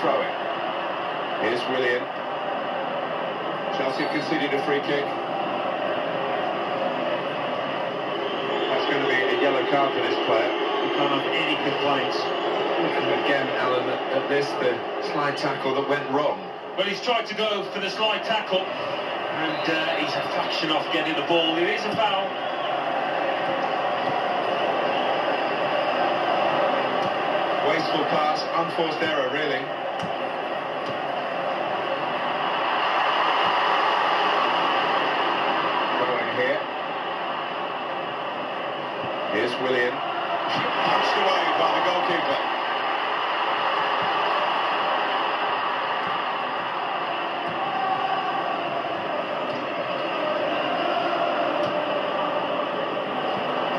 throw-in. Here's Willian. Chelsea have conceded a free kick. That's going to be a yellow card for this player. We can't have any complaints. And again, Alan, at, this, the slide tackle that went wrong. Well, he's tried to go for the slide tackle, and uh, he's a fraction off getting the ball. There is a foul. Wasteful pass, unforced error, really. Going here. Here's Willian. Punched away by the goalkeeper.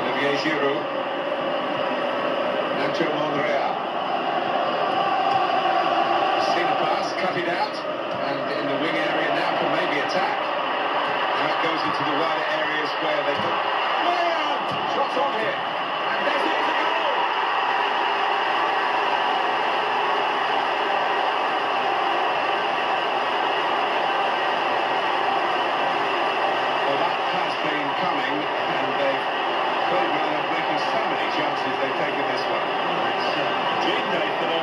Olivier Giroud. Nacho Monreal. It out, and in the wing area now can maybe attack. Now it goes into the wider areas where they can... Willian! Shot on here. And it's a goal! Well, that has been coming, and they've played well enough making so many chances they've taken this one. It's a dream day for the